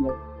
Música